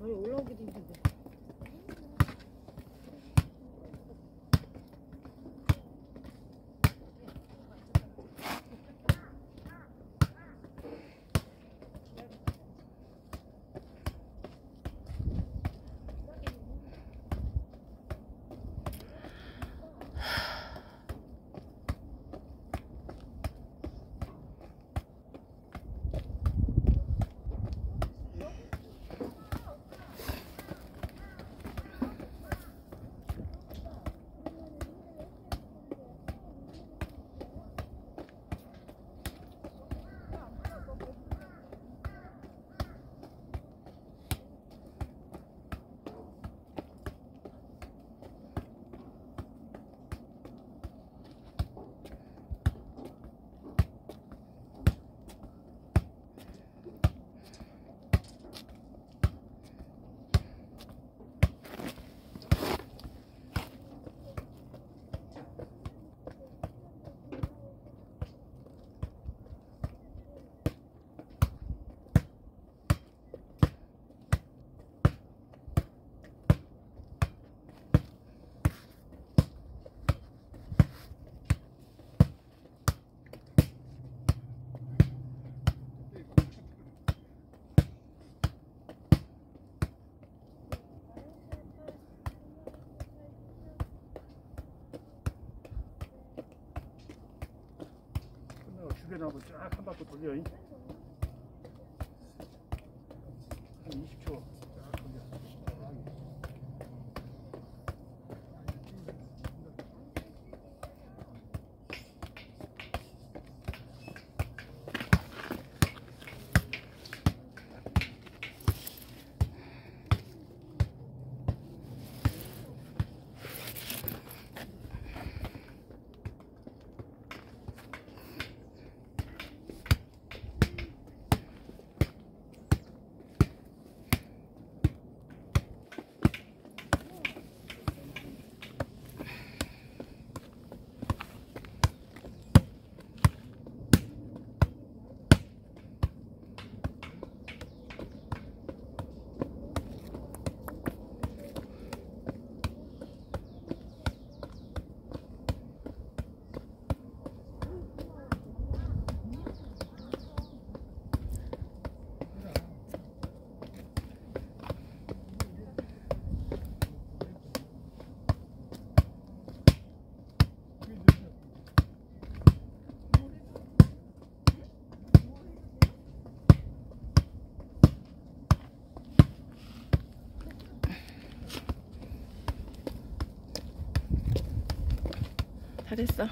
많이 올라오기도 힘든데. 주변 한번 쫙 한 바퀴 돌려. 한 20초 쫙 돌려. 잘했어.